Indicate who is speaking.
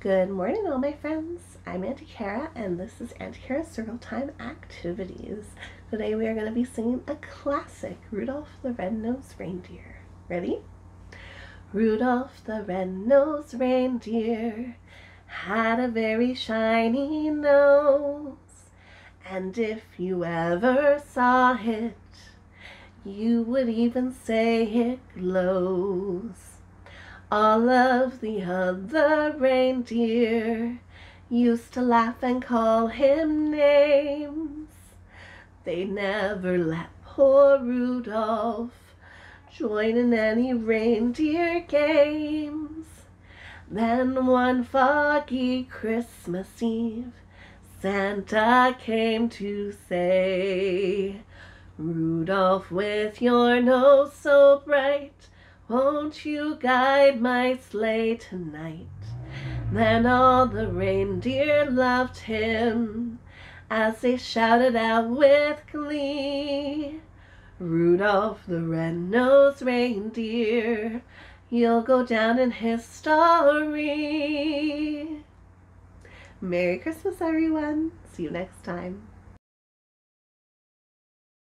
Speaker 1: Good morning, all my friends. I'm Auntie Cara, and this is Auntie Cara's Circle Time Activities. Today we are going to be singing a classic, Rudolph the Red-Nosed Reindeer. Ready? Rudolph the red-nosed reindeer had a very shiny nose, and if you ever saw it, you would even say it glows. All of the other reindeer used to laugh and call him names. They never let poor Rudolph join in any reindeer games. Then one foggy Christmas Eve, Santa came to say, Rudolph, with your nose so bright, won't you guide my sleigh tonight? Then all the reindeer loved him as they shouted out with glee. Rudolph the red-nosed reindeer, you'll go down in history. Merry Christmas, everyone. See you next time.